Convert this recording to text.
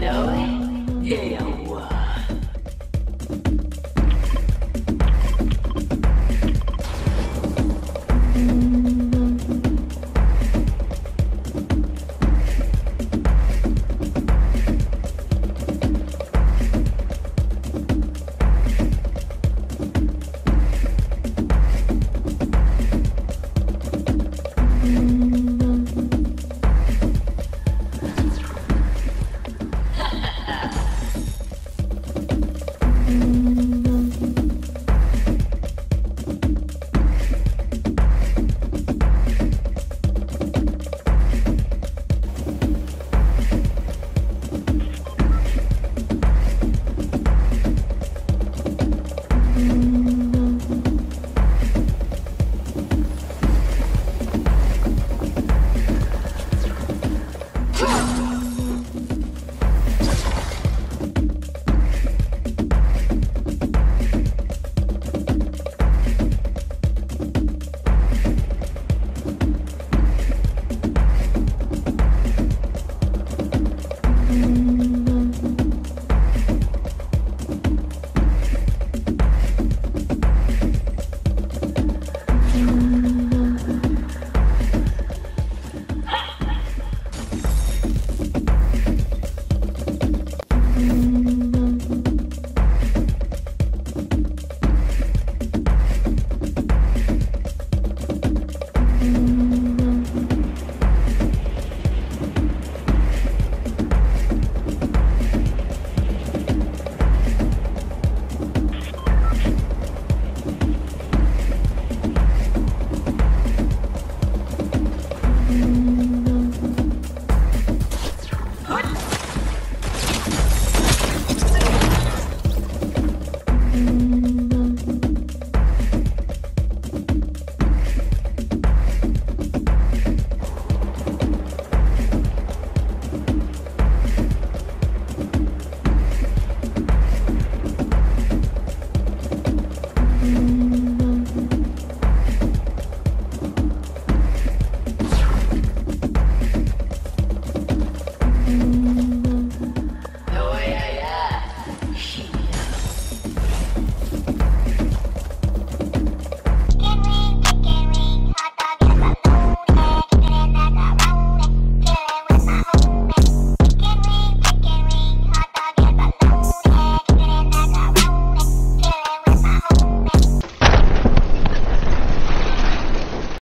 Hello, Ewa. Mm-hmm.